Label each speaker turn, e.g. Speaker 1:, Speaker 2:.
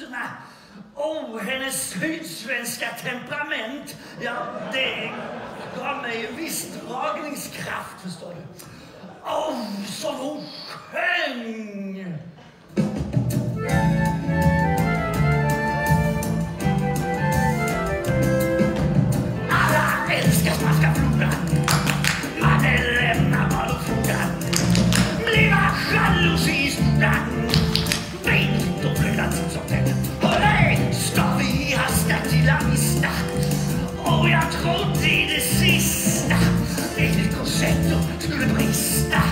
Speaker 1: rösterna. Oh, hennes sydsvenska temperament, ja, det gav mig en viss dragningskraft, förstår du. Oh, som hon sjöng! Alla älskar spanska floran. Mannen lämnar vad och frågan. Bliva jalusi i. islamista. Oh ja, groot zin is Ik dat concerto, de culebrista.